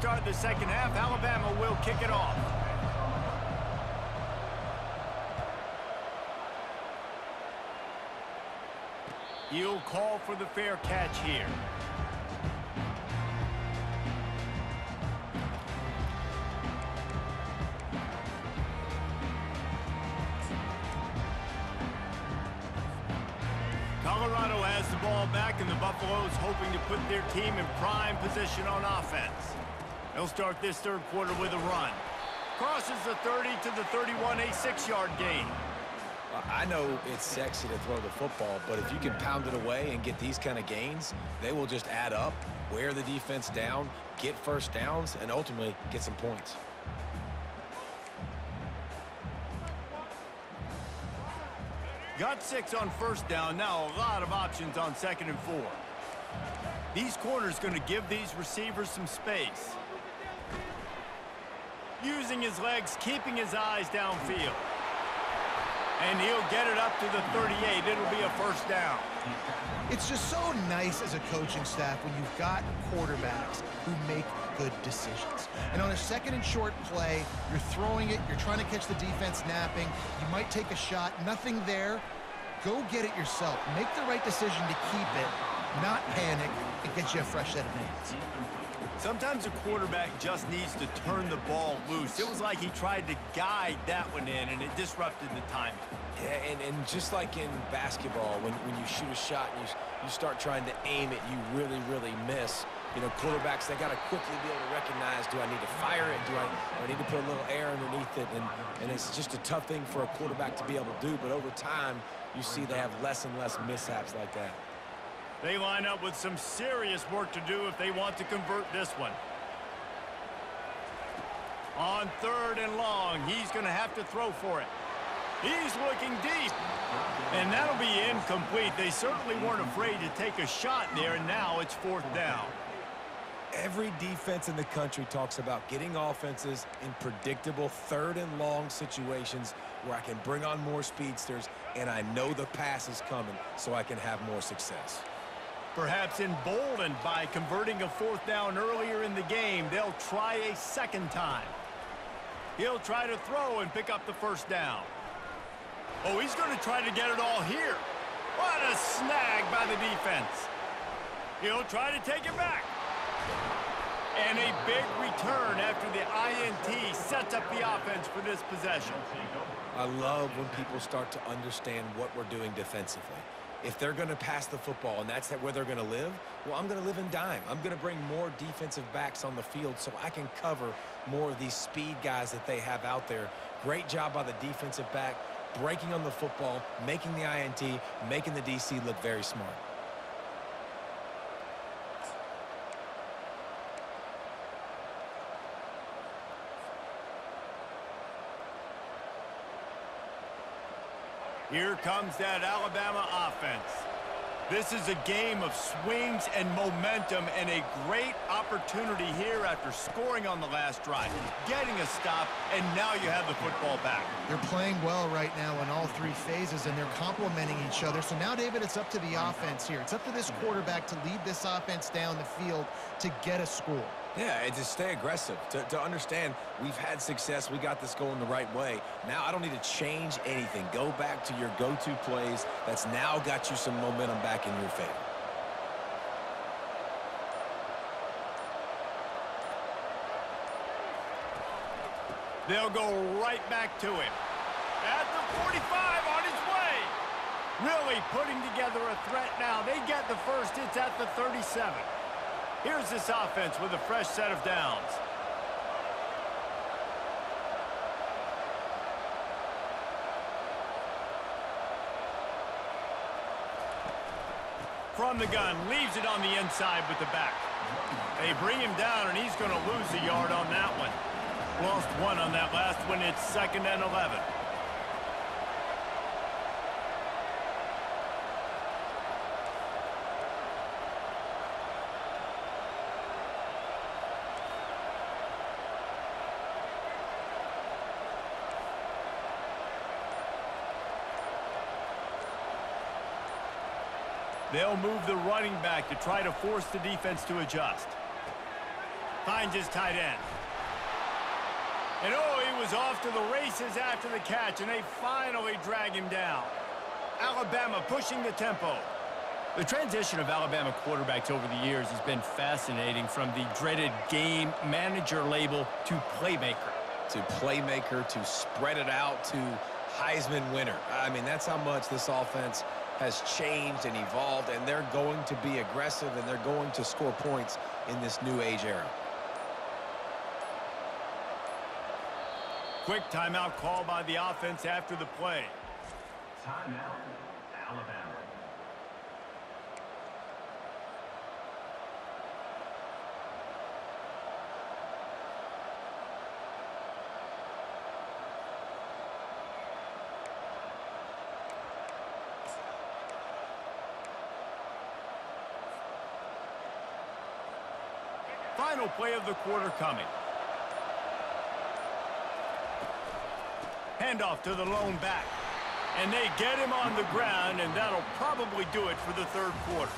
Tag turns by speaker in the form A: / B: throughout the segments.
A: Start the second half. Alabama will kick it off. He'll call for the fair catch here. Colorado has the ball back, and the Buffaloes hoping to put their team in prime position on offense. They'll start this third quarter with a run. Crosses the 30 to the 31, a six-yard gain.
B: I know it's sexy to throw the football, but if you can pound it away and get these kind of gains, they will just add up, wear the defense down, get first downs, and ultimately get some points.
A: Got six on first down. Now a lot of options on second and four. These corners going to give these receivers some space. Using his legs, keeping his eyes downfield. And he'll get it up to the 38. It'll be a first down.
C: It's just so nice as a coaching staff when you've got quarterbacks who make good decisions. And on a second and short play, you're throwing it, you're trying to catch the defense napping, you might take a shot, nothing there. Go get it yourself. Make the right decision to keep it, not panic, and get you a fresh set of hands.
A: Sometimes a quarterback just needs to turn the ball loose. It was like he tried to guide that one in, and it disrupted the timing.
B: Yeah, and, and just like in basketball, when, when you shoot a shot and you, you start trying to aim it, you really, really miss. You know, quarterbacks, they got to quickly be able to recognize, do I need to fire it? Do I, do I need to put a little air underneath it? And, and it's just a tough thing for a quarterback to be able to do. But over time, you see they have less and less mishaps like that.
A: They line up with some serious work to do if they want to convert this one. On third and long, he's going to have to throw for it. He's looking deep. And that'll be incomplete. They certainly weren't afraid to take a shot there, and now it's fourth down.
B: Every defense in the country talks about getting offenses in predictable third and long situations where I can bring on more speedsters and I know the pass is coming so I can have more success.
A: Perhaps emboldened by converting a fourth down earlier in the game, they'll try a second time. He'll try to throw and pick up the first down. Oh, he's going to try to get it all here. What a snag by the defense. He'll try to take it back. And a big return after the INT sets up the offense for this possession.
B: I love when people start to understand what we're doing defensively. If they're going to pass the football and that's where they're going to live, well, I'm going to live in dime. I'm going to bring more defensive backs on the field so I can cover more of these speed guys that they have out there. Great job by the defensive back, breaking on the football, making the INT, making the DC look very smart.
A: Here comes that Alabama offense. This is a game of swings and momentum and a great opportunity here after scoring on the last drive, getting a stop, and now you have the football back.
C: They're playing well right now in all three phases, and they're complementing each other. So now, David, it's up to the offense here. It's up to this quarterback to lead this offense down the field to get a score.
B: Yeah, and to stay aggressive, to, to understand we've had success, we got this going the right way. Now I don't need to change anything. Go back to your go-to plays. That's now got you some momentum back in your favor.
A: They'll go right back to him. At the 45 on his way. Really putting together a threat now. They get the first. It's at the 37. Here's this offense with a fresh set of downs. From the gun, leaves it on the inside with the back. They bring him down, and he's going to lose a yard on that one. Lost one on that last one. It's second and 11. They'll move the running back to try to force the defense to adjust. Finds his tight end. And oh, he was off to the races after the catch, and they finally drag him down. Alabama pushing the tempo. The transition of Alabama quarterbacks over the years has been fascinating from the dreaded game manager label to playmaker.
B: To playmaker, to spread it out, to Heisman winner. I mean, that's how much this offense has changed and evolved, and they're going to be aggressive, and they're going to score points in this new age era.
A: Quick timeout call by the offense after the play.
D: Timeout, Alabama.
A: Final play of the quarter coming. Handoff to the lone back. And they get him on the ground, and that'll probably do it for the third quarter.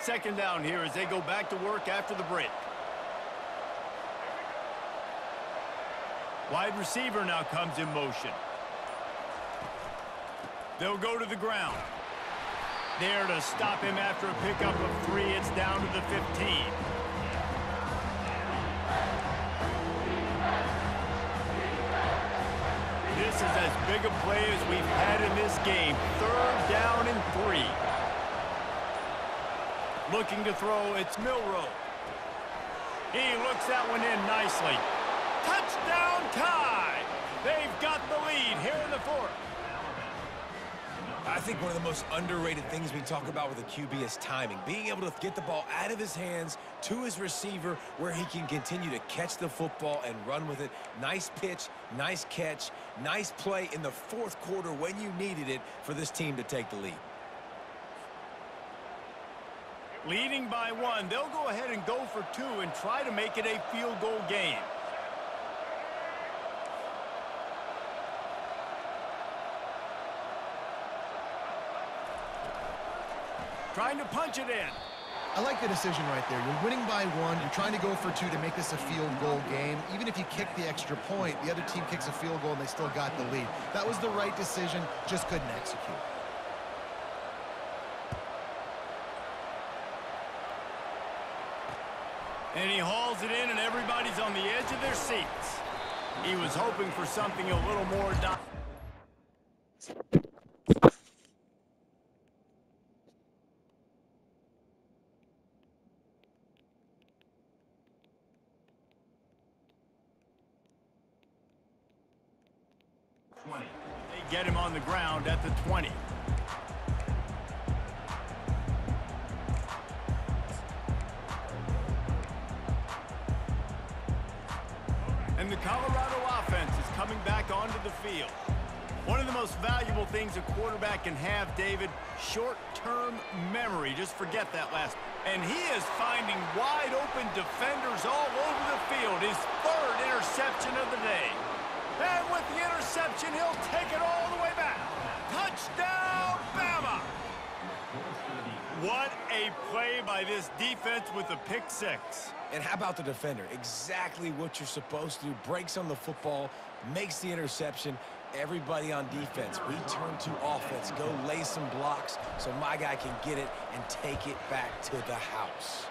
A: Second down here as they go back to work after the break. Wide receiver now comes in motion. They'll go to the ground. There to stop him after a pickup of three. It's down to the 15. This is as big a play as we've had in this game. Third down and three. Looking to throw, it's Milroe. He looks that one in nicely. Touchdown tie! They've got the lead here in the fourth.
B: I think one of the most underrated things we talk about with a QB is timing. Being able to get the ball out of his hands to his receiver where he can continue to catch the football and run with it. Nice pitch, nice catch, nice play in the fourth quarter when you needed it for this team to take the lead.
A: Leading by one, they'll go ahead and go for two and try to make it a field goal game. Trying to punch it in.
C: I like the decision right there. You're winning by one. You're trying to go for two to make this a field goal game. Even if you kick the extra point, the other team kicks a field goal and they still got the lead. That was the right decision, just couldn't execute.
A: And he hauls it in, and everybody's on the edge of their seats. He was hoping for something a little more... They get him on the ground at the 20. And the Colorado offense is coming back onto the field. One of the most valuable things a quarterback can have, David, short-term memory. Just forget that last. And he is finding wide open defenders all over the field. His third interception of the day. And with the interception, he'll take it all the way back. Touchdown, Bama! What a play by this defense with the pick six.
B: And how about the defender? Exactly what you're supposed to do. Breaks on the football, makes the interception. Everybody on defense, we turn to offense. Go lay some blocks so my guy can get it and take it back to the house.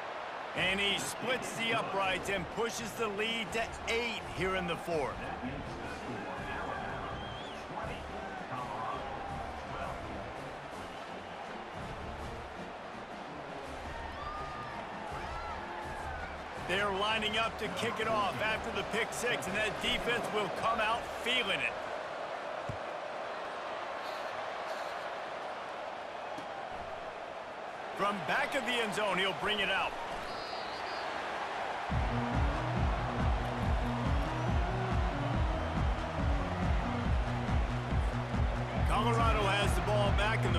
A: And he splits the uprights and pushes the lead to eight here in the fourth. They're lining up to kick it off after the pick six, and that defense will come out feeling it. From back of the end zone, he'll bring it out.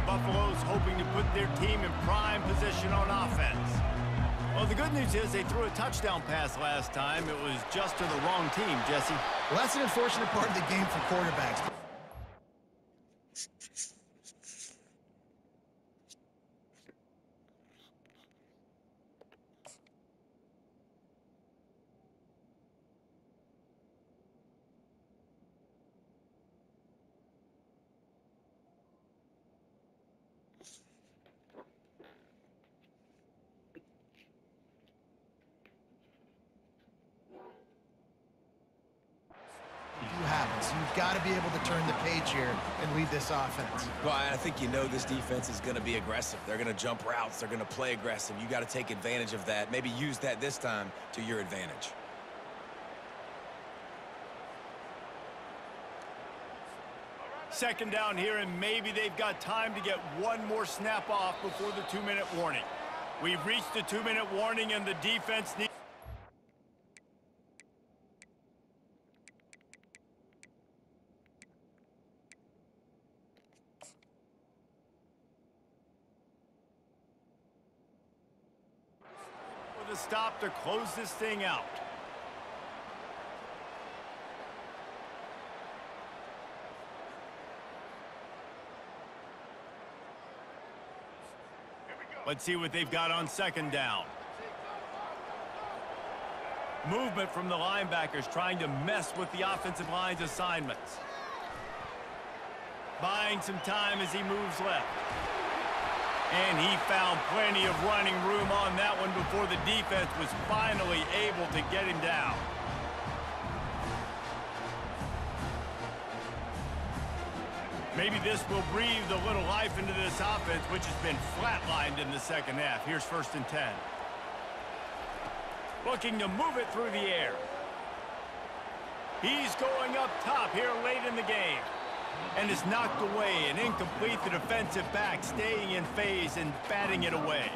A: Buffaloes hoping to put their team in prime position on offense. Well, the good news is they threw a touchdown pass last time. It was just to the wrong team, Jesse.
C: Well, that's an unfortunate part of the game for quarterbacks. Got to be able to turn the page here and lead this offense.
B: Well, I think you know this defense is going to be aggressive. They're going to jump routes. They're going to play aggressive. You got to take advantage of that. Maybe use that this time to your advantage.
A: Second down here, and maybe they've got time to get one more snap off before the two-minute warning. We've reached the two-minute warning, and the defense needs... To close this thing out. Let's see what they've got on second down. Movement from the linebackers trying to mess with the offensive line's assignments. Buying some time as he moves left. And he found plenty of running room on that one before the defense was finally able to get him down. Maybe this will breathe a little life into this offense, which has been flatlined in the second half. Here's first and 10. Looking to move it through the air. He's going up top here late in the game. And is knocked away and incomplete the defensive back, staying in phase and batting it away.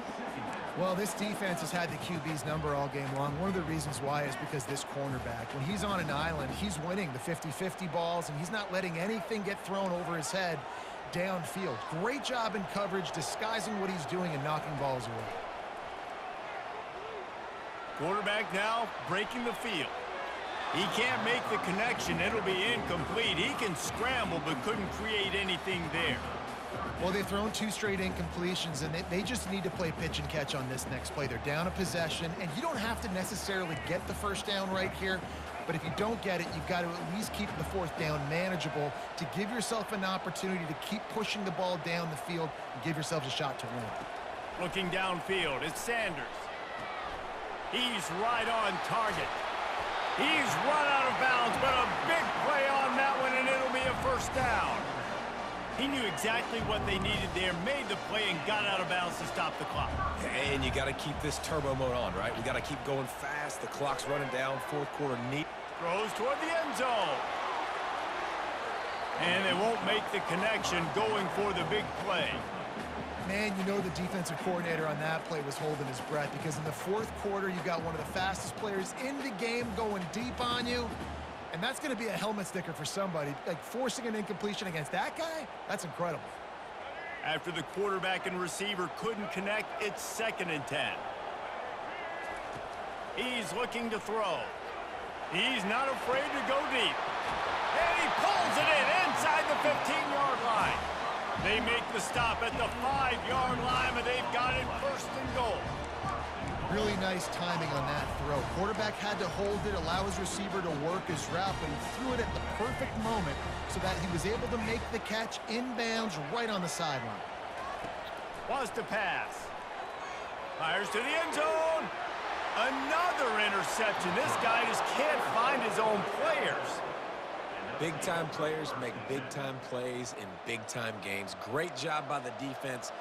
C: Well, this defense has had the QB's number all game long. One of the reasons why is because this cornerback, when he's on an island, he's winning the 50-50 balls, and he's not letting anything get thrown over his head downfield. Great job in coverage, disguising what he's doing and knocking balls away.
A: Quarterback now breaking the field. He can't make the connection. It'll be incomplete. He can scramble but couldn't create anything there.
C: Well, they've thrown two straight incompletions, and they, they just need to play pitch and catch on this next play. They're down a possession, and you don't have to necessarily get the first down right here, but if you don't get it, you've got to at least keep the fourth down manageable to give yourself an opportunity to keep pushing the ball down the field and give yourselves a shot to win.
A: Looking downfield, it's Sanders. He's right on target. He's run out of bounds, but a big play on that one, and it'll be a first down. He knew exactly what they needed there, made the play, and got out of bounds to stop the clock.
B: And you got to keep this turbo mode on, right? We got to keep going fast. The clock's running down. Fourth quarter neat.
A: Throws toward the end zone. And they won't make the connection going for the big play.
C: Man, you know the defensive coordinator on that play was holding his breath because in the fourth quarter, you got one of the fastest players in the game going deep on you. And that's going to be a helmet sticker for somebody. Like forcing an incompletion against that guy, that's incredible.
A: After the quarterback and receiver couldn't connect, it's second and 10. He's looking to throw. He's not afraid to go deep. And he pulls it in inside the 15-yard line. They make the stop at the five-yard line, and they've got it first and goal.
C: Really nice timing on that throw. Quarterback had to hold it, allow his receiver to work his route, but he threw it at the perfect moment so that he was able to make the catch inbounds right on the sideline.
A: Wants to pass. Fires to the end zone. Another interception. This guy just can't find his own players.
B: Big-time players make big-time plays in big-time games. Great job by the defense